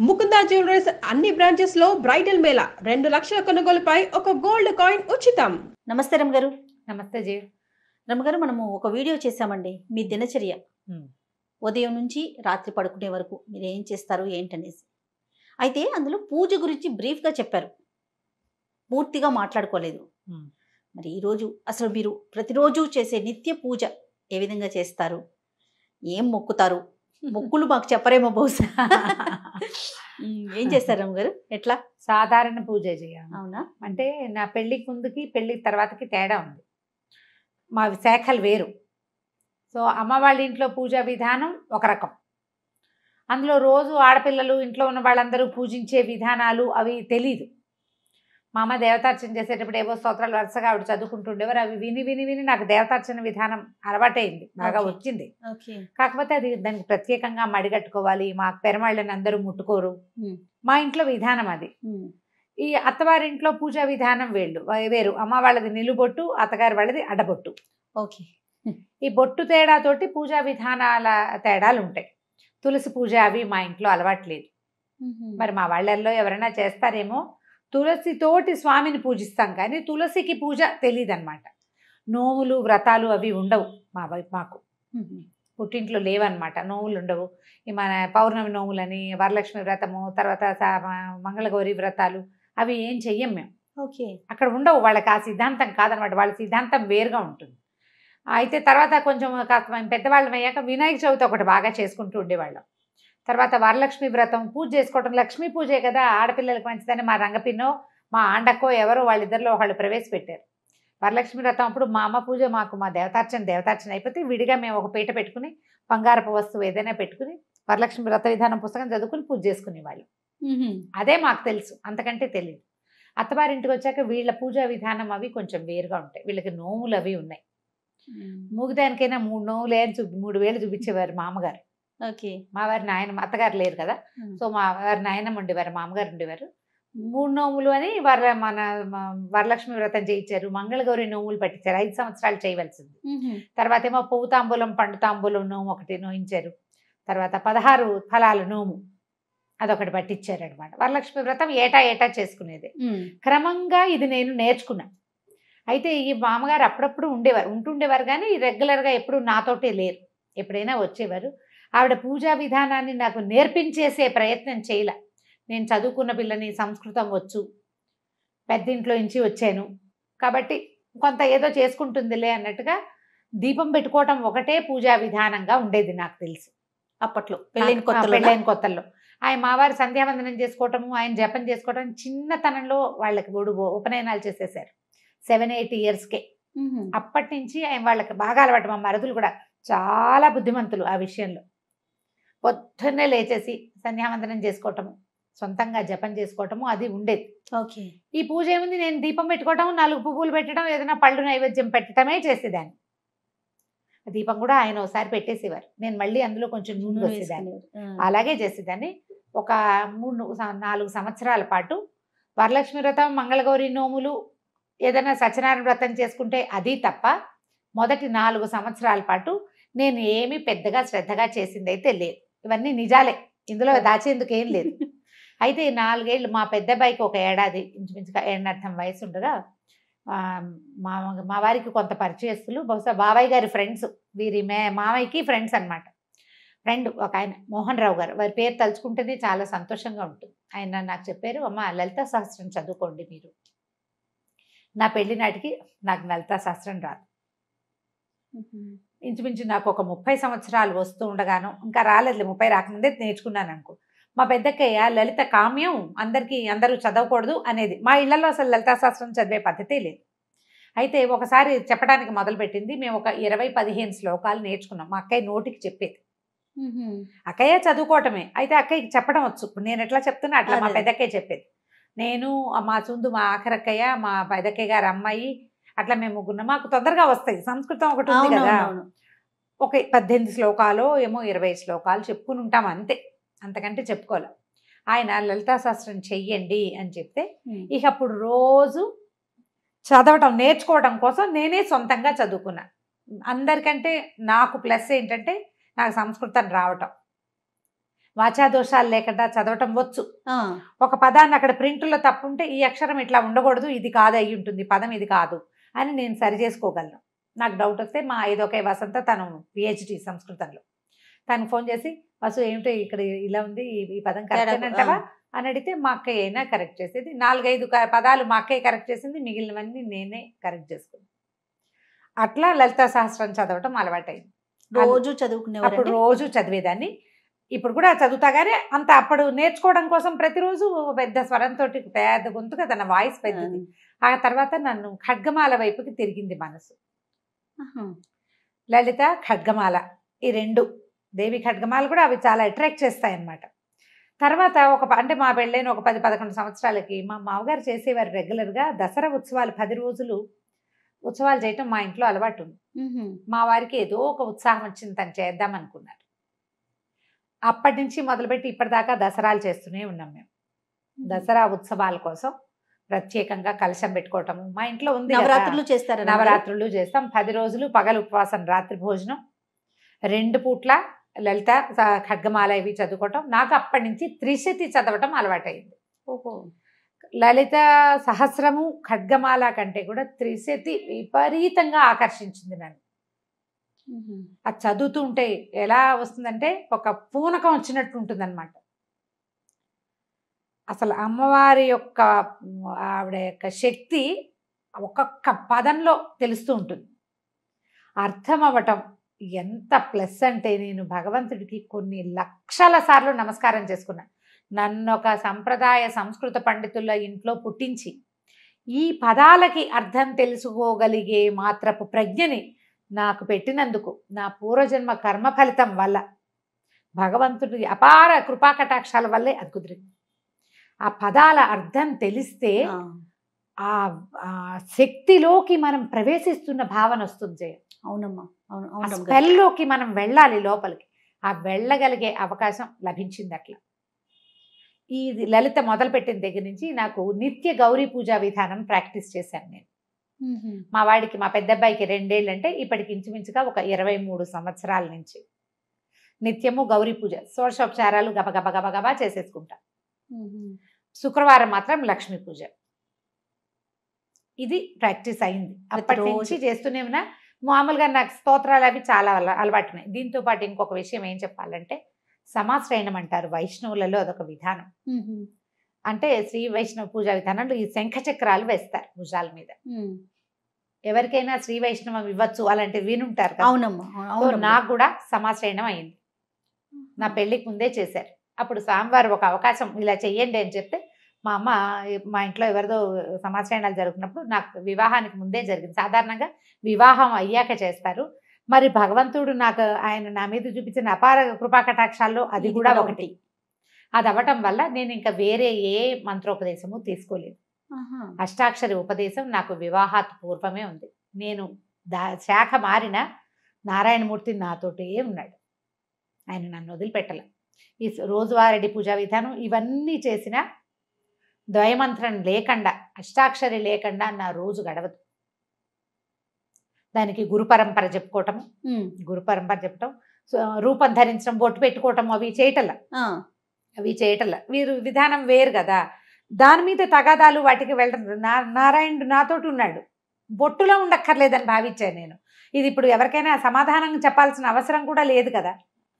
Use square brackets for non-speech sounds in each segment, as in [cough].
Mukunda jewellers అన్ని బ్రాంచెస్లో bridal mela. రెండు లక్షల కొనుగోలుపై ఒక గోల్డ్ కాయిన్ ఉచితం. నమస్తే రమ్ గారు నమస్తే జీ. రమ్ గారు మనము ఒక వీడియో చేశామండి. మీ దినచర్య. ఉదయం నుంచి రాత్రి పడుకునే వరకు మీరు ఏం చేస్తారు ఏంటనేసి. అయితే అందులో పూజ గురించి బ్రీఫ్గా చెప్పారు. పూర్తిగా మాట్లాడుకోలేదు. మరి ఈరోజు అసలు మీరు ప్రతిరోజు చేసే నిత్య పూజ ఏ విధంగా చేస్తారు? ఏం మొక్కుతారు? మొక్కులు మాకు చెప్పరేమో బహుశా. ఏం చేస్తారు [laughs] రమ్ గారు ఎట్లా? సాధారణ పూజ చేయాలి. అవునా? అంటే నా పెళ్ళికి ముందుకి పెళ్ళి తర్వాతకి తేడా ఉంది. మా శాఖలు వేరు. సో అమ్మ వాళ్ళ ఇంట్లో పూజా విధానం ఒక రకం. అందులో రోజు ఆడపిల్లలు ఇంట్లో ఉన్న వాళ్ళందరూ పూజించే విధానాలు అవి తెలీదు. మా అమ్మ దేవతార్చన చేసేటప్పుడు ఏవో స్తోత్రాలు వరుసగా ఆవిడ చదువుకుంటుండేవారు. అవి విని విని విని నాకు దేవతార్చన విధానం అలవాటైంది. బాగా. వచ్చింది. కాకపోతే అది దానికి ప్రత్యేకంగా మడిగట్టుకోవాలి మా పెరమాళ్ళని అందరూ ముట్టుకోరు. మా ఇంట్లో విధానం అది. ఈ అత్తవారింట్లో పూజా విధానం వేళ్ళు వేరు. అమ్మ వాళ్ళది నిలుబొట్టు అత్తగారి వాళ్ళది అడ్డబొట్టు. ఓకే. ఈ బొట్టు తేడాతోటి పూజా విధానాల తేడాలు ఉంటాయి. తులసి పూజ అవి మా ఇంట్లో అలవాట్లేదు మరి మా వాళ్ళల్లో ఎవరైనా చేస్తారేమో తులసితోటి స్వామిని పూజిస్తాం కానీ తులసికి పూజ తెలియదు అనమాట నోములు వ్రతాలు అవి ఉండవు మా మాకు. పుట్టింట్లో లేవన్నమాట. నోములు ఉండవు. ఈ మన పౌర్ణమి నోములని వరలక్ష్మి వ్రతము తర్వాత మంగళగౌరి వ్రతాలు అవి ఏం చెయ్యం మేము. ఓకే. అక్కడ ఉండవు. వాళ్ళకి ఆ సిద్ధాంతం కాదనమాట వాళ్ళ సిద్ధాంతం వేరుగా ఉంటుంది. అయితే తర్వాత కొంచెం కాస్త మేము పెద్దవాళ్ళం అయ్యాక వినాయక చవితి ఒకటి బాగా చేసుకుంటూ ఉండేవాళ్ళం. తర్వాత వరలక్ష్మి వ్రతం పూజ చేసుకోవటం. లక్ష్మీ పూజే కదా ఆడపిల్లలకి మంచిదని మా రంగపిన్నో మా ఆండక్కో ఎవరో వాళ్ళిద్దరిలో వాళ్ళు ప్రవేశపెట్టారు. వరలక్ష్మి వ్రతం అప్పుడు మా అమ్మ పూజ మాకు మా దేవతార్చన దేవతార్చన అయిపోతే విడిగా మేము ఒక పీట పెట్టుకుని బంగారపు వస్తువు ఏదైనా పెట్టుకుని వరలక్ష్మి వ్రత విధానం పుస్తకం చదువుకుని పూజ చేసుకునేవాళ్ళం అదే మాకు తెలుసు అంతకంటే తెలియదు అత్తవారింటికి వచ్చాక వీళ్ళ పూజా విధానం అవి కొంచెం వేరుగా ఉంటాయి. వీళ్ళకి నోములు అవి ఉన్నాయి. మూగిదానికైనా మూడు నోములే అని చూపి మూడు వేలు చూపించేవారు మా అమ్మగారు. ఓకే. మా వారి నాయన అత్తగారు లేరు కదా. సో మా వారి నాయనమ్మ ఉండేవారు మా అమ్మగారు ఉండేవారు. మూడు నోములు అని వర మన వరలక్ష్మి వ్రతం చేయించారు. మంగళగౌరి నోములు పట్టించారు. ఐదు సంవత్సరాలు చేయవలసింది. తర్వాత ఏమో పువ్వు తాంబూలం పండు తాంబూలం నోము ఒకటి నోయించారు. తర్వాత పదహారు ఫలాల నోము అదొకటి పట్టించారు అనమాట వరలక్ష్మి వ్రతం ఏటా ఏటా చేసుకునేది. క్రమంగా ఇది నేను నేర్చుకున్నా. అయితే ఈ మామగారు అప్పుడప్పుడు ఉండేవారు ఉంటుండేవారు కానీ రెగ్యులర్గా ఎప్పుడు నాతోటే లేరు. ఎప్పుడైనా వచ్చేవారు. ఆవిడ పూజా విధానాన్ని నాకు నేర్పించేసే ప్రయత్నం చేయలే. నేను చదువుకున్న పిల్లని సంస్కృతం వచ్చు పెద్దింట్లో నుంచి వచ్చాను. కాబట్టి కొంత ఏదో చేసుకుంటుందిలే అన్నట్టుగా దీపం పెట్టుకోవటం ఒకటే పూజా విధానంగా ఉండేది నాకు తెలుసు. అప్పట్లో పెళ్ళైన ఆ, కొత్తలో పెళ్ళైన కొత్తల్లో. ఆయన మావారు సంధ్యావందనం చేసుకోవటము ఆయన జపం చేసుకోవటం చిన్నతనంలో వాళ్ళకి గొడు ఉపనయనాలు చేసేసారు సెవెన్ ఎయిట్ ఇయర్స్కే. అప్పటి నుంచి ఆయన వాళ్ళకి బాగా అలవాటు. మా మరుదులు కూడా చాలా బుద్ధిమంతులు ఆ విషయంలో. పొద్దున్నే లేచేసి సంధ్యావందనం చేసుకోవటము సొంతంగా జపం చేసుకోవటము అది ఉండేది. ఓకే. ఈ పూజ ఏముంది? నేను దీపం పెట్టుకోవటం నాలుగు పువ్వులు పెట్టడం ఏదైనా పళ్ళు నైవేద్యం పెట్టడమే చేసేదాన్ని. దీపం కూడా ఆయన ఒకసారి పెట్టేసేవారు. నేను మళ్ళీ అందులో కొంచెం నూనె వేసేదాన్ని. అలాగే చేసేదాన్ని. ఒక మూడు నాలుగు సంవత్సరాల పాటు వరలక్ష్మి వ్రతం మంగళగౌరి నోములు ఏదైనా సత్యనారాయణ వ్రతం చేసుకుంటే అది తప్ప మొదటి నాలుగు సంవత్సరాల పాటు నేను ఏమీ పెద్దగా శ్రద్ధగా చేసింది అయితే లేదు. ఇవన్నీ నిజాలే. ఇందులో దాచేందుకు ఏం లేదు. [laughs] అయితే నాలుగేళ్ళు మా పెద్ద అబ్బాయికి ఒక ఏడాది ఇంచుమించుగా ఏడనర్థం వయసు ఉండగా మా మా వారికి కొంత పరిచయస్తులు బహుశా బాబాయ్ గారి ఫ్రెండ్స్ వీరి మే మామయ్యకి ఫ్రెండ్స్ అన్నమాట. ఫ్రెండ్ ఒక ఆయన మోహన్ రావు గారు. వారి పేరు తలుచుకుంటేనే చాలా సంతోషంగా ఉంటుంది. ఆయన నాకు చెప్పారు అమ్మ లలిత శాస్త్రం చదువుకోండి మీరు. నా పెళ్ళి నాటికి నాకు లలిత శాస్త్రం రాదు. ఇంచుమించు నాకు ఒక ముప్పై సంవత్సరాలు వస్తూ ఉండగాను ఇంకా రాలేదు ముప్పై రాకముందే నేర్చుకున్నాను అనుకో. మా పెద్దక్కయ్య లలిత కామ్యం అందరికీ అందరూ చదవకూడదు అనేది. మా ఇళ్ళలో అసలు లలితా శాస్త్రం చదివే పద్ధతే లేదు. అయితే ఒకసారి చెప్పడానికి మొదలుపెట్టింది మేము ఒక ఇరవై పదిహేను శ్లోకాలు నేర్చుకున్నాం. మా అక్కయ్య నోటికి చెప్పేది. అక్కయ్య చదువుకోవటమే. అయితే అక్కయ్యకి చెప్పడం వచ్చు. నేను ఎట్లా చెప్తున్నా అట్లా మా. పెద్దక్కయ్య చెప్పేది. నేను మా చుందు మా ఆఖరక్కయ్య మా పెద్దక్కయ్య గారు అమ్మాయి అట్లా మేము ముగ్గురు మాకు తొందరగా వస్తాయి. సంస్కృతం ఒకటి ఉంది కదా. ఒక పద్దెనిమిది శ్లోకాలు ఏమో ఇరవై శ్లోకాలు చెప్పుకుని ఉంటాం అంతే. అంతకంటే చెప్పుకోలే. ఆయన లలితా శాస్త్రం చెయ్యండి అని చెప్తే ఇక అప్పుడు రోజు చదవటం నేర్చుకోవడం కోసం నేనే సొంతంగా చదువుకున్నా. అందరికంటే నాకు ప్లస్ ఏంటంటే నాకు సంస్కృతం రావటం. వాచా దోషాలు లేకుండా చదవటం వచ్చు. ఒక పదాన్ని అక్కడ ప్రింట్లో తప్పు ఉంటే ఈ అక్షరం ఇట్లా ఉండకూడదు. ఇది కాదు అయి ఉంటుంది పదం ఇది కాదు. అని నేను సరి చేసుకోగలను. నాకు డౌట్ వస్తే మా ఐదొకే వసంత తను పిహెచ్డి సంస్కృతంలో. తను ఫోన్ చేసి వసు ఏమిటో ఇక్కడ ఇలా ఉంది? ఈ- పదం కరెక్ట్ అంటావా. అని అడిగితే మా అక్కయ్య అయినా కరెక్ట్ చేసేది. నాలుగైదు పదాలు మా అక్కయ్య కరెక్ట్ చేసింది. మిగిలినవన్నీ నేనే కరెక్ట్ చేసుకున్నాను అట్లా లలిత సహస్రం చదవటం అలవాటైంది. రోజు చదువుకునేవారు రోజు చదివేదాన్ని. ఇప్పుడు కూడా చదువుతా కానీ అంత అప్పుడు నేర్చుకోవడం కోసం ప్రతిరోజు పెద్ద స్వరంతో పెద్ద గొంతుగా తన వాయిస్ పెద్దది. ఆ. తర్వాత నన్ను ఖడ్గమాల వైపుకి తిరిగింది మనసు. లలిత ఖడ్గమాల ఈ రెండు దేవి ఖడ్గమాల కూడా అవి చాలా అట్రాక్ట్ చేస్తాయి అన్నమాట తర్వాత ఒక అంటే మా పెళ్ళైన ఒక పది పదకొండు సంవత్సరాలకి మా మామగారు చేసేవారు రెగ్యులర్గా దసరా ఉత్సవాలు పది రోజులు ఉత్సవాలు చేయటం మా ఇంట్లో అలవాటు ఉంది. మా వారికి ఏదో ఒక ఉత్సాహం వచ్చింది తను చేద్దాం అనుకున్నారు. అప్పటి నుంచి మొదలుపెట్టి ఇప్పటిదాకా దసరాలు చేస్తూనే ఉన్నాం మేము. దసరా ఉత్సవాల కోసం ప్రత్యేకంగా కలశం పెట్టుకోవటము మా ఇంట్లో ఉంది. నవరాత్రులు చేస్తారా నవరాత్రులు చేస్తాం. పది రోజులు పగలు ఉపవాసం రాత్రి భోజనం రెండు పూట్ల లలిత ఖడ్గమాల ఇవి చదువుకోవటం. నాకు అప్పటి నుంచి త్రిశతి చదవటం అలవాటైంది. ఓహో. లలిత సహస్రము ఖడ్గమాల కంటే కూడా త్రిశతి విపరీతంగా ఆకర్షించింది నన్ను. అది చదువుతుంటే ఎలా వస్తుందంటే ఒక పూనకం వచ్చినట్టు ఉంటుందన్నమాట. అసలు అమ్మవారి యొక్క ఆవిడ యొక్క శక్తి ఒక్కొక్క పదంలో తెలుస్తూ ఉంటుంది. అర్థం అవ్వటం ఎంత ప్లస్ అంటే నేను భగవంతుడికి కొన్ని లక్షల సార్లు నమస్కారం చేసుకున్నాను నన్ను ఒక సంప్రదాయ సంస్కృత పండితుల ఇంట్లో పుట్టించి ఈ పదాలకి అర్థం తెలుసుకోగలిగే మాత్రపు ప్రజ్ఞని నాకు పెట్టినందుకు నా పూర్వజన్మ కర్మ ఫలితం వల్ల భగవంతుడి అపార కృపాకటాక్షాల వల్లే అది కుదిరింది. ఆ పదాల అర్థం తెలిస్తే ఆ, శక్తిలోకి మనం ప్రవేశిస్తున్న భావన వస్తుంది జయ. అవునమ్మా. అవును. స్పెల్లోకి మనం వెళ్ళాలి లోపలికి. ఆ వెళ్ళగలిగే అవకాశం లభించింది అట్లా. ఈ లలిత మొదలుపెట్టిన దగ్గర నుంచి నాకు నిత్య గౌరీ పూజా విధానం ప్రాక్టీస్ చేశాను నేను. మా వాడికి మా పెద్ద అబ్బాయికి రెండేళ్ళు అంటే ఇప్పటికి ఇంచుమించుగా ఒక ఇరవై మూడు సంవత్సరాల నుంచి. నిత్యము గౌరీ పూజ షోడశోపచారాలు గబగబ గబగబా చేసేసుకుంటా. శుక్రవారం మాత్రం లక్ష్మీ పూజ. ఇది ప్రాక్టీస్ అయింది. అప్పటి. నుంచి చేస్తూనే ఉన్నా. మామూలుగా నాకు స్తోత్రాలు అవి చాలా అల- అలవాటున్నాయి దీంతో పాటు ఇంకొక విషయం ఏం చెప్పాలంటే సమాశ్రయణం అంటారు వైష్ణవులలో అదొక విధానం. అంటే శ్రీ వైష్ణవ పూజా విధానంలో ఈ శంఖ చక్రాలు వేస్తారు భుజాల మీద. ఎవరికైనా శ్రీ వైష్ణవం ఇవ్వచ్చు అలాంటివి వినుంటారు అవునమ్మా. నాకు కూడా సమాశ్రయణం అయింది. నా పెళ్ళికి ముందే చేశారు. అప్పుడు స్వామివారు ఒక అవకాశం ఇలా చెయ్యండి అని చెప్తే మా అమ్మ మా ఇంట్లో ఎవరిదో సమాశ్రయణాలు జరుగుతున్నప్పుడు నాకు వివాహానికి ముందే జరిగింది. సాధారణంగా వివాహం అయ్యాక చేస్తారు. మరి భగవంతుడు నాకు ఆయన నా మీద చూపించిన అపార కృపాకటాక్షాల్లో అది ఇది కూడా కూడా ఒకటి. అది అవ్వటం వల్ల నేను ఇంకా వేరే ఏ మంత్రోపదేశము తీసుకోలేదు. అష్టాక్షరి ఉపదేశం నాకు వివాహాత్ పూర్వమే ఉంది నేను దా శాఖ మారిన నారాయణమూర్తి నాతోటే ఉన్నాడు ఆయన నన్ను వదిలిపెట్టలే ఈ రోజువారీ పూజా విధానం ఇవన్నీ చేసిన ద్వయమంత్రం లేకుండా అష్టాక్షరి లేకుండా నా రోజు గడవదు దానికి గురు పరంపర చెప్పుకోవటం. గురు పరంపర చెప్పటం రూపం ధరించడం బొట్టు పెట్టుకోవటం అవి చేయటల ఆ. అవి చేయటల వీరు విధానం వేరు కదా. దాని మీద తగాదాలు వాటికి వెళ్ళడం నా నారాయణుడు నాతోటి ఉన్నాడు. బొట్టులో ఉండక్కర్లేదని భావించాను నేను. ఇది ఇప్పుడు ఎవరికైనా సమాధానం చెప్పాల్సిన అవసరం కూడా లేదు కదా.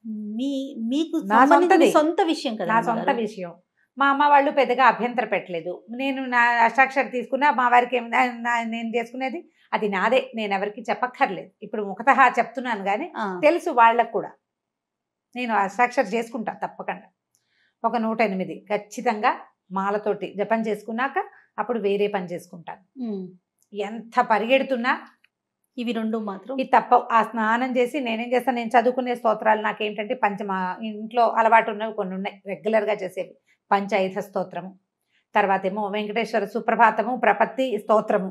మీ మీకు నా సొంతది. సొంత విషయం కదా నా సొంత. విషయం. మా అమ్మ వాళ్ళు పెద్దగా అభ్యంతర పెట్టలేదు. నేను నా అష్టాక్షరి తీసుకున్నా మా వారికి ఏం- నా- నా- నేను చేసుకునేది అది నాదే. నేను ఎవరికి చెప్పక్కర్లేదు. ఇప్పుడు ముఖతహా చెప్తున్నాను కానీ. తెలుసు వాళ్ళకు కూడా. నేను అష్టాక్షరి చేసుకుంటా తప్పకుండా. ఒక నూట ఎనిమిది. ఖచ్చితంగా మాలతోటి జపం చేసుకున్నాక అప్పుడు వేరే పని చేసుకుంటాను. ఎంత పరిగెడుతున్నా ఇవి రెండు మాత్రం. ఇది తప్ప ఆ స్నానం చేసి నేనేం చేస్తాను నేను చదువుకునే స్తోత్రాలు నాకేంటంటే పంచమ ఇంట్లో అలవాటు ఉన్నవి కొన్ని ఉన్నాయి. రెగ్యులర్గా చేసేవి. పంచాయుధ స్తోత్రము. తర్వాత ఏమో వెంకటేశ్వర సుప్రభాతము ప్రపత్తి స్తోత్రము.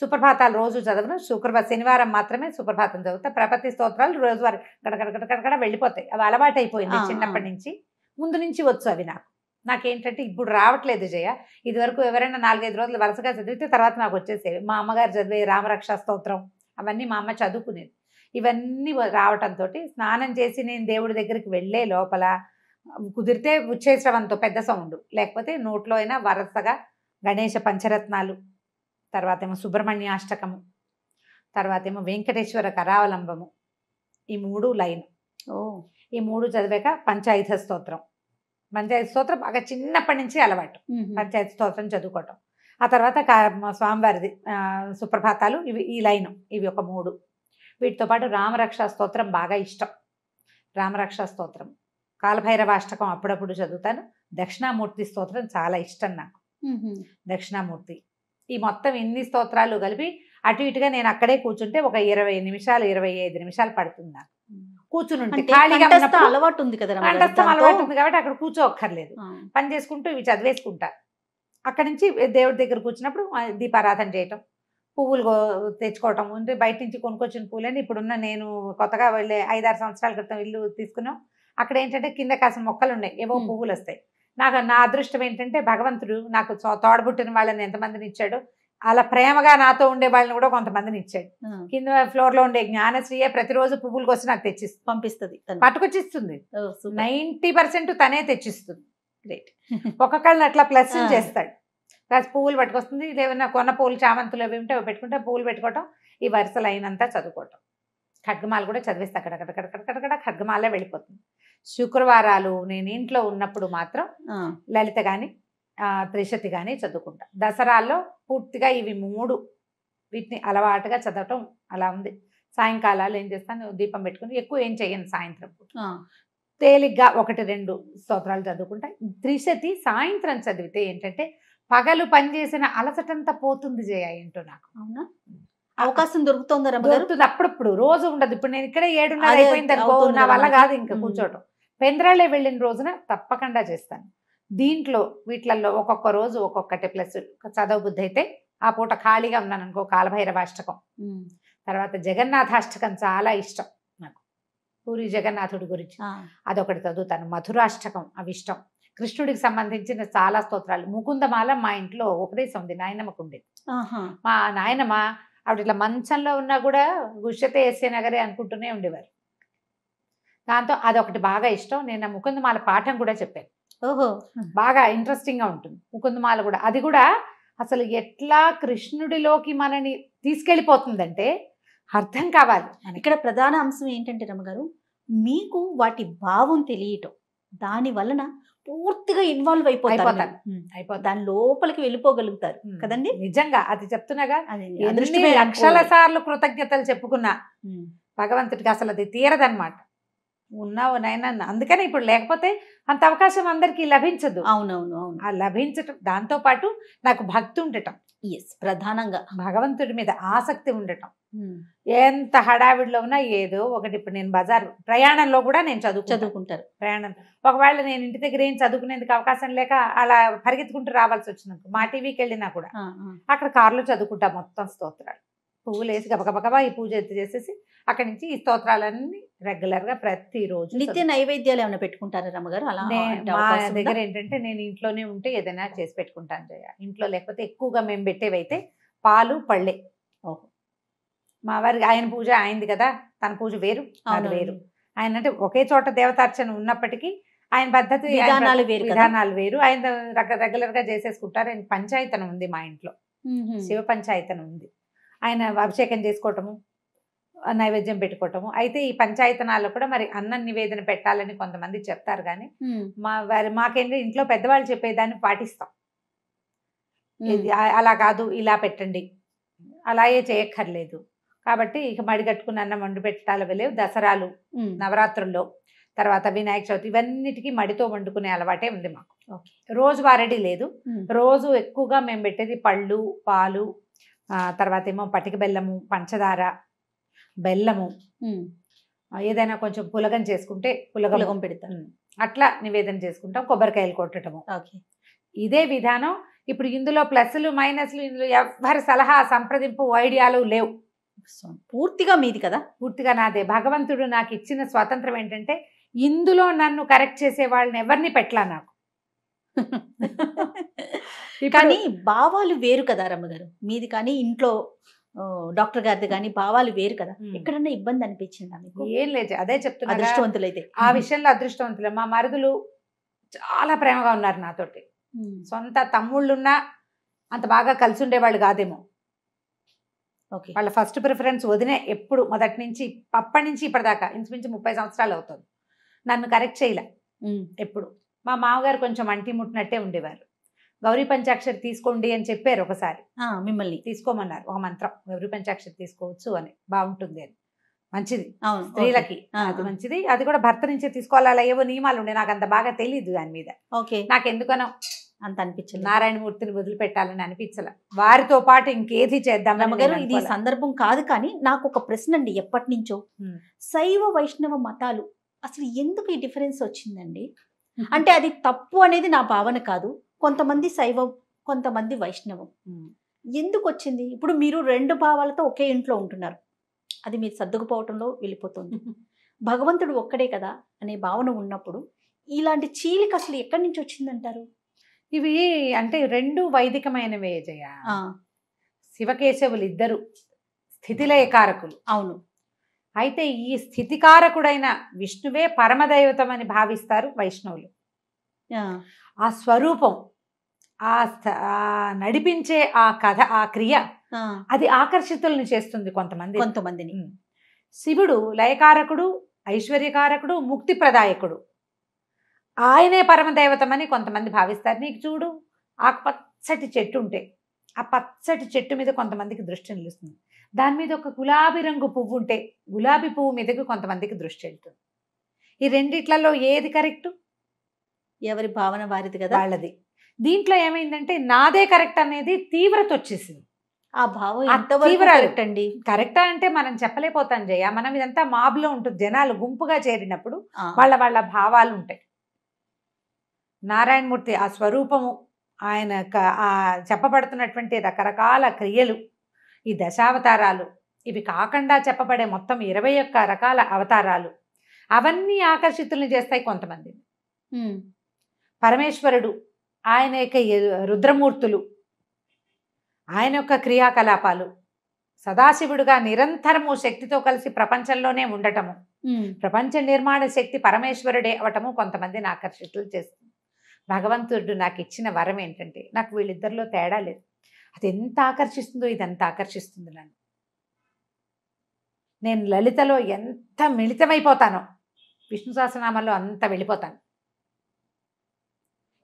సుప్రభాతాలు రోజు చదవను. శుక్రవారం శనివారం మాత్రమే సుప్రభాతం చదువుతా. ప్రపత్తి స్తోత్రాలు రోజువారి గడగడ గడగడ వెళ్ళిపోతాయి. అవి అలవాటు అయిపోయింది. చిన్నప్పటి నుంచి. ముందు నుంచి వచ్చు అవి నాకు. నాకేంటంటే ఇప్పుడు రావట్లేదు జయ. ఇదివరకు ఎవరైనా నాలుగైదు రోజులు వరుసగా చదివితే తర్వాత నాకు వచ్చేసేవి. మా అమ్మగారు చదివే రామరక్ష స్తోత్రం అవన్నీ మా అమ్మ చదువుకునేది. ఇవన్నీ రావటంతో స్నానం చేసి నేను దేవుడి దగ్గరికి వెళ్ళే లోపల కుదిరితే ఉచ్చేశ్రవంతో పెద్ద సౌండ్. లేకపోతే నోట్లో అయినా వరుసగా గణేష పంచరత్నాలు తర్వాత ఏమో సుబ్రహ్మణ్య అష్టకము తర్వాత ఏమో వెంకటేశ్వర కరావలంబము ఈ మూడు లైన్. ఓ. ఈ మూడు చదివాక పంచాయుధ స్తోత్రం. పంచాయతీ స్తోత్రం బాగా చిన్నప్పటి నుంచి అలవాటు. పంచాయతీ స్తోత్రం చదువుకోవటం. ఆ తర్వాత స్వామివారిది సుప్రభాతాలు ఇవి ఈ లైన్ ఇవి ఒక మూడు. వీటితో పాటు రామరక్ష స్తోత్రం బాగా ఇష్టం. రామరక్ష స్తోత్రం. కాలభైరవాష్టకం అప్పుడప్పుడు చదువుతాను. దక్షిణామూర్తి స్తోత్రం చాలా ఇష్టం నాకు. దక్షిణామూర్తి. ఈ మొత్తం ఇన్ని స్తోత్రాలు కలిపి అటు ఇటుగా నేను అక్కడే కూర్చుంటే ఒక ఇరవై నిమిషాలు ఇరవై ఐదు నిమిషాలు పడుతుంది నాకు. కూర్చుని ఉంటే ఖాళీగా అలవాటు ఉంది కదా. కంఠస్థం అలవాటు ఉంది కాబట్టి అక్కడ కూర్చోక్కర్లేదు. పని చేసుకుంటూ ఇవి చదివేసుకుంటా అక్కడి నుంచి దేవుడి దగ్గర కూర్చున్నప్పుడు దీపారాధన చేయటం పువ్వులు తెచ్చుకోవటం అంటే బయట నుంచి కొనుక్కొచ్చిన పూలని ఇప్పుడున్న నేను కొత్తగా వెళ్ళే ఐదారు సంవత్సరాల క్రితం ఇల్లు తీసుకున్నాం అక్కడ ఏంటంటే కింద కాసిన మొక్కలు ఉన్నాయి ఏవో. పువ్వులు వస్తాయి నాకు నా అదృష్టం ఏంటంటే భగవంతుడు నాకు తోడబుట్టిన వాళ్ళని ఎంతమందిని ఇచ్చాడు అలా ప్రేమగా నాతో ఉండే వాళ్ళని కూడా కొంతమందిని ఇచ్చాడు. కింద ఫ్లోర్లో ఉండే జ్ఞానశ్రీయే ప్రతిరోజు పువ్వులు వచ్చి నాకు తెచ్చిస్తుంది పంపిస్తుంది. పట్టుకొచ్చిస్తుంది ఓ, సూపర్. నైంటీ పర్సెంట్ తనే తెచ్చిస్తుంది గ్రేట్ [laughs] ఒక్కొక్కళ్ళని అట్లా ప్లస్. చేస్తాడు ప్లస్ పువ్వులు పట్టుకొస్తుంది ఏమైనా కొన్న పువ్వులు చామంతులు అవి ఉంటే అవి పెట్టుకుంటే పువ్వులు పెట్టుకోవటం ఈ వరుసలు అయినంతా చదువుకోవటం ఖడ్గమాల కూడా చదివిస్తే అక్కడక్కడక్కడక్కడక్కడ ఖడ్గమాలే వెళ్ళిపోతుంది శుక్రవారాలు నేను ఇంట్లో ఉన్నప్పుడు మాత్రం. లలిత కానీ త్రిశతి కానీ చదువుకుంటా. దసరాల్లో పూర్తిగా ఇవి మూడు వీటిని అలవాటుగా చదవటం అలా ఉంది. సాయంకాలాలు ఏం చేస్తాను? దీపం పెట్టుకుని ఎక్కువ ఏం చెయ్యను సాయంత్రం. తేలిగ్గా ఒకటి రెండు స్తోత్రాలు చదువుకుంటా. త్రిశతి సాయంత్రం చదివితే ఏంటంటే పగలు పనిచేసిన అలసటంతా పోతుంది జయ ఏంటో నాకు. అవునా? అవకాశం దొరుకుతుందా దొరుకుతుంది. అప్పుడప్పుడు రోజు ఉండదు. ఇప్పుడు నేను ఇక్కడ ఏడున్నర అయిపోయింది అనుకో నా కదా వల్ల. కాదు ఇంకా ఉమ్. కూర్చోవటం. పెంద్రాలే వెళ్ళిన రోజున తప్పకుండా చేస్తాను. దీంట్లో వీటిలలో ఒక్కొక్క రోజు ఒక్కొక్కటి ప్లస్ చదవ బుద్ధి అయితే ఆ పూట ఖాళీగా ఉన్నాను అనుకో కాలభైరవాష్టకం. మ్మ్. తర్వాత జగన్నాథాష్టకం చాలా ఇష్టం నాకు. పూరి జగన్నాథుడి గురించి. అదొకటి చదువుతాను. మధురాష్టకం అవి ఇష్టం. కృష్ణుడికి సంబంధించిన చాలా స్తోత్రాలు. ముకుందమాల మా ఇంట్లో ఉపదేశం ఉంది. నాయనమ్మకు ఉండేది. మా నాయనమ్మ ఆవిడ ఇట్లా మంచంలో ఉన్నా కూడా గుష్యతే ఎస్ఏ నగరే అనుకుంటూనే ఉండేవారు. దాంతో అదొకటి బాగా ఇష్టం. నేను ముకుందమాల పాఠం కూడా చెప్పాను. ఓహో. బాగా ఇంట్రెస్టింగ్గా ఉంటుంది. ముకుందమాల కూడా. అది కూడా అసలు ఎట్లా కృష్ణుడిలోకి మనని తీసుకెళ్ళిపోతుందంటే అర్థం కావాలి. ఇక్కడ ప్రధాన అంశం ఏంటంటే రమగారు మీకు వాటి భావం తెలియటం దాని వలన పూర్తిగా ఇన్వాల్వ్ అయిపోతారు అయిపోతారు. దాని లోపలికి వెళ్ళిపోగలుగుతారు. కదండి? నిజంగా అది చెప్తున్నాగా లక్షల సార్లు కృతజ్ఞతలు చెప్పుకున్నా. భగవంతుడికి అసలు అది తీరదన్నమాట. ఉన్నావు నాయన అందుకనే ఇప్పుడు లేకపోతే అంత అవకాశం అందరికీ లభించదు. అవునవును అవును. ఆ లభించటం దాంతో పాటు నాకు భక్తి ఉండటం. ఎస్ ప్రధానంగా. భగవంతుడి మీద ఆసక్తి ఉండటం. ఎంత హడావిడిలో ఉన్నా ఏదో ఒకటి. ఇప్పుడు నేను బజార్ ప్రయాణంలో కూడా నేను చదువు చదువుకుంటారు. ప్రయాణం. ఒకవేళ నేను ఇంటి దగ్గర ఏం చదువుకునేందుకు అవకాశం లేక అలా పరిగెత్తుకుంటూ రావాల్సి వచ్చినప్పుడు మా టీవీకి వెళ్ళినా కూడా. అక్కడ కారులో చదువుకుంటా మొత్తం స్తోత్రాలు. పువ్వులు వేసి గబగబగబా ఈ పూజ ఎత్తి చేసేసి అక్కడి నుంచి ఈ స్తోత్రాలన్నీ రెగ్యులర్గా ప్రతిరోజు నిత్య నైవేద్యాలు ఏమైనా పెట్టుకుంటారా రమగారు అలా మా? దగ్గర ఏంటంటే నేను ఇంట్లోనే ఉంటే ఏదైనా చేసి పెట్టుకుంటాను జయ ఇంట్లో లేకపోతే ఎక్కువగా మేము పెట్టేవైతే పాలు పళ్ళే ఓహో. మా వారికి ఆయన పూజ అయింది కదా తన పూజ వేరు అవునవును. వేరు ఆయన అంటే ఒకే చోట దేవతార్చన ఉన్నప్పటికీ ఆయన పద్ధతి విధానాలు వేరు? విధానాలు వేరు ఆయన రెగ్యులర్గా చేసేసుకుంటారు ఆయన పంచాయతనం ఉంది మా ఇంట్లో. శివ పంచాయతనం ఉంది ఆయన అభిషేకం చేసుకోవటము నైవేద్యం పెట్టుకోవటము అయితే ఈ పంచాయతనాల్లో కూడా మరి అన్నం నివేదన పెట్టాలని కొంతమంది చెప్తారు కానీ. మా వారి మాకేంటి ఇంట్లో పెద్దవాళ్ళు చెప్పేదాన్ని పాటిస్తాం అలా కాదు ఇలా పెట్టండి అలాగే చేయక్కర్లేదు కాబట్టి ఇక మడి కట్టుకుని అన్నం వండి పెట్టాలి వెళ్ళేవి దసరాలు. నవరాత్రుల్లో తర్వాత వినాయక చవితి ఇవన్నిటికీ మడితో వండుకునే అలవాటే ఉంది మాకు. రోజు వారడి లేదు. రోజు ఎక్కువగా మేము పెట్టేది పళ్ళు పాలు తర్వాత ఏమో పటిక బెల్లము పంచదార బెల్లము. ఏదైనా కొంచెం పులగం చేసుకుంటే పులగం పులగం పెడతారు అట్లా నివేదన చేసుకుంటాం కొబ్బరికాయలు కొట్టడము. ఓకే. ఇదే విధానం. ఇప్పుడు ఇందులో ప్లస్లు మైనస్లు ఇందులో ఎవరి సలహా సంప్రదింపు ఐడియాలు లేవు. పూర్తిగా మీది కదా? పూర్తిగా నాదే. భగవంతుడు నాకు ఇచ్చిన స్వాతంత్రం ఏంటంటే ఇందులో నన్ను కరెక్ట్ చేసే వాళ్ళని ఎవరిని పెట్టలా నాకు? [laughs] కానీ భావాలు వేరు కదా రమ్మగారు. మీది కానీ ఇంట్లో డాక్టర్ గారిది కానీ భావాలు వేరు కదా. ఎక్కడన్నా ఇబ్బంది అనిపించిందా మీకు? ఏం లేదు అదే చెప్తున్నా అదృష్టవంతులైతే. ఆ విషయంలో అదృష్టవంతులే. మా మరుదులు చాలా ప్రేమగా ఉన్నారు నాతోటి. సొంత తమ్ముళ్ళున్నా అంత బాగా కలిసి ఉండేవాళ్ళు కాదేమో. ఓకే. వాళ్ళ ఫస్ట్ ప్రిఫరెన్స్ వదినే ఎప్పుడు మొదటి నుంచి అప్పటి నుంచి ఇప్పటిదాకా ఇంచుమించు ముప్పై సంవత్సరాలు అవుతుంది. నన్ను కరెక్ట్ చేయలే. ఎప్పుడు. మా మామగారు కొంచెం అంటి ముట్టినట్టే ఉండేవారు. గౌరీ పంచాక్షరి తీసుకోండి అని చెప్పారు ఒకసారి. మిమ్మల్ని. తీసుకోమన్నారు. ఒక మంత్రం. గౌరీ పంచాక్షరి తీసుకోవచ్చు అని. బాగుంటుంది అని. మంచిది. అవును స్త్రీలకి. అది. మంచిది. అది కూడా భర్త నుంచే తీసుకోవాలి. అలా ఏవో నియమాలు ఉండే నాకు అంత బాగా తెలియదు దాని మీద. ఓకే. నాకు ఎందుకనో అంత అనిపించలేదు. నారాయణమూర్తిని వదిలిపెట్టాలని అనిపించలే. వారితో పాటు ఇంకేది చేద్దాం రమ్మగారు ఇది సందర్భం కాదు కానీ నాకు ఒక ప్రశ్న అండి ఎప్పటి నుంచో. శైవ వైష్ణవ మతాలు అసలు ఎందుకు ఈ డిఫరెన్స్ వచ్చిందండి? [laughs] అంటే అది తప్పు అనేది నా భావన కాదు. కొంతమంది శైవం కొంతమంది వైష్ణవం. ఎందుకు వచ్చింది ఇప్పుడు మీరు రెండు భావాలతో ఒకే ఇంట్లో ఉంటున్నారు. అది మీరు సర్దుకుపోవటంలో వెళ్ళిపోతుంది. [laughs] భగవంతుడు ఒక్కడే కదా అనే భావన ఉన్నప్పుడు ఇలాంటి చీలిక అసలు ఎక్కడి నుంచి వచ్చిందంటారు? ఇవి అంటే రెండు వైదికమైనవే జయ. శివకేశవులు ఇద్దరు స్థితిలయకారకులు అవును. అయితే ఈ స్థితికారకుడైన విష్ణువే పరమదైవతం అని భావిస్తారు వైష్ణవులు. ఆ స్వరూపం ఆ నడిపించే ఆ కథ ఆ క్రియ అది ఆకర్షితుల్ని చేస్తుంది కొంతమంది. కొంతమందిని. శివుడు లయకారకుడు ఐశ్వర్యకారకుడు ముక్తి ప్రదాయకుడు. ఆయనే పరమదైవతమని కొంతమంది భావిస్తారు. నీకు చూడు ఆ పచ్చటి చెట్టు ఉంటే ఆ పచ్చటి చెట్టు మీద కొంతమందికి దృష్టి నిలుస్తుంది. దాని మీద ఒక గులాబీ రంగు పువ్వు ఉంటే గులాబీ పువ్వు మీదకి కొంతమందికి దృష్టి వెళ్తుంది. ఈ రెండిట్లలో ఏది కరెక్ట్? ఎవరి భావన వారిది కదా? వాళ్ళది. దీంట్లో ఏమైందంటే నాదే కరెక్ట్ అనేది తీవ్రత వచ్చేసింది. ఆ భావం ఎంతవరకు తీవ్ర- కరెక్ట్ అండి కరెక్టా అంటే మనం చెప్పలేకపోతాం జయ. మనం ఇదంతా మాబ్లో ఉంటుంది. జనాలు గుంపుగా చేరినప్పుడు వాళ్ళ వాళ్ళ భావాలు ఉంటాయి. నారాయణమూర్తి ఆ స్వరూపము ఆయన చెప్పబడుతున్నటువంటి రకరకాల క్రియలు ఈ దశావతారాలు ఇవి కాకుండా చెప్పబడే మొత్తం ఇరవై ఒక్క రకాల అవతారాలు అవన్నీ ఆకర్షితుల్ని చేస్తాయి కొంతమంది పరమేశ్వరుడు ఆయన యొక్క రుద్రమూర్తులు. ఆయన యొక్క క్రియాకలాపాలు. సదాశివుడుగా నిరంతరము శక్తితో కలిసి ప్రపంచంలోనే ఉండటము. ప్రపంచ నిర్మాణ శక్తి పరమేశ్వరుడే అవటము కొంతమందిని ఆకర్షితులు చేస్తుంది. భగవంతుడు నాకు ఇచ్చిన వరం ఏంటంటే నాకు వీళ్ళిద్దరిలో తేడా లేదు. అది ఎంత ఆకర్షిస్తుందో ఇది ఎంత ఆకర్షిస్తుంది నన్ను. నేను లలితలో ఎంత మిళితమైపోతానో విష్ణు సహస్రనామంలో అంత వెళ్ళిపోతాను.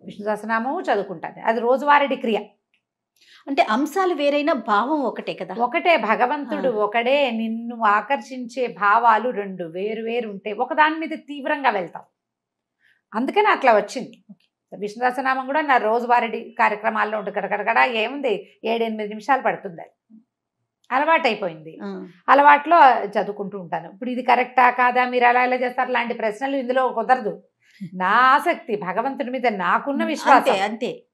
విష్ణు సహస్రనామము చదువుకుంటాను. అది రోజువారీ క్రియ. అంటే అంశాలు వేరైనా భావం ఒకటే కదా? ఒకటే భగవంతుడు ఒకడే నిన్ను ఆకర్షించే భావాలు రెండు వేరు వేరు ఉంటే ఒకదాని మీద తీవ్రంగా వెళ్తాం. అందుకని అట్లా వచ్చింది. విష్ణు సహస్రనామం కూడా నా రోజువారీ కార్యక్రమాల్లో ఉంటుంది కడకడకడ ఏముంది? ఏడెనిమిది నిమిషాలు పడుతుంది అది. అలవాటైపోయింది. అలవాట్లో చదువుకుంటూ ఉంటాను. ఇప్పుడు ఇది కరెక్టా కాదా? మీరు అలా ఎలా చేస్తారు. లాంటి ప్రశ్నలు ఇందులో కుదరదు. నా ఆసక్తి భగవంతుడి మీద నాకున్న విశ్వాసం. అంతే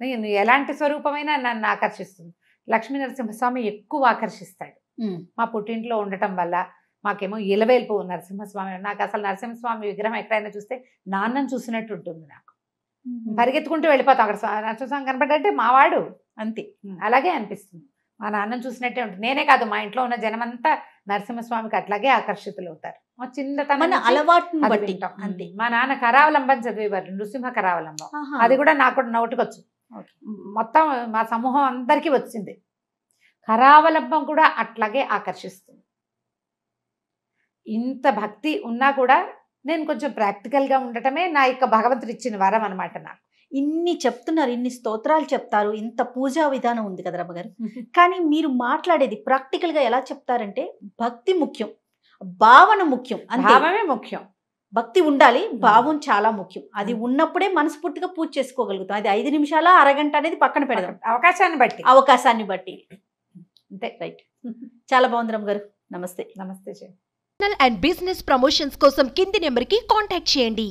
నేను ఎలాంటి స్వరూపమైనా నన్ను ఆకర్షిస్తుంది. లక్ష్మీ నరసింహస్వామి ఎక్కువ ఆకర్షిస్తాడు. మా పుట్టింట్లో ఉండటం వల్ల మాకేమో ఇలవేల్పు నరసింహస్వామి నాకు అసలు నరసింహస్వామి విగ్రహం ఎక్కడైనా చూస్తే నాన్నని చూసినట్టు ఉంటుంది నాకు. పరిగెత్తుకుంటూ వెళ్ళిపోతాం అక్కడ. స్వా- నరసింహస్వామి కనపడంటే మావాడు. అంతే. అలాగే అనిపిస్తుంది. మా నాన్నని చూసినట్టే ఉంటుంది. నేనే కాదు మా ఇంట్లో ఉన్న జనమంతా నరసింహస్వామికి అట్లాగే ఆకర్షితులు అవుతారు మా చిన్నతనం అది బట్టి. అంతే. మా నాన్న కరావలంబం చదివేవారు నృసింహ కరావలంబం. అది కూడా నాకు నోటికొచ్చు. మొత్తం మా సమూహం అందరికీ వచ్చింది. కరావలంబం కూడా అట్లాగే ఆకర్షిస్తుంది. ఇంత భక్తి ఉన్నా కూడా నేను కొంచెం ప్రాక్టికల్గా ఉండటమే నా యొక్క భగవంతుడు ఇచ్చిన వరం అనమాట నాకు. ఇన్ని చెప్తున్నారు ఇన్ని స్తోత్రాలు చెప్తారు ఇంత పూజా విధానం ఉంది కదా రమ్మగారు [laughs] కానీ మీరు మాట్లాడేది ప్రాక్టికల్గా ఎలా చెప్తారంటే భక్తి ముఖ్యం భావన ముఖ్యం అంతే. భావమే ముఖ్యం. భక్తి ఉండాలి భావం చాలా ముఖ్యం. అది ఉన్నప్పుడే మనస్ఫూర్తిగా పూజ చేసుకోగలుగుతాం. అది ఐదు నిమిషాల అరగంట అనేది పక్కన పెడదాం. అవకాశాన్ని బట్టి. అవకాశాన్ని బట్టి. అంతే రైట్ [laughs] చాలా బాగుంది రమ్మ గారు. నమస్తే. నమస్తే అండ్ బిజినెస్ ప్రమోషన్స్ కోసం కింది నెంబర్కి కాంటాక్ట్ చేయండి.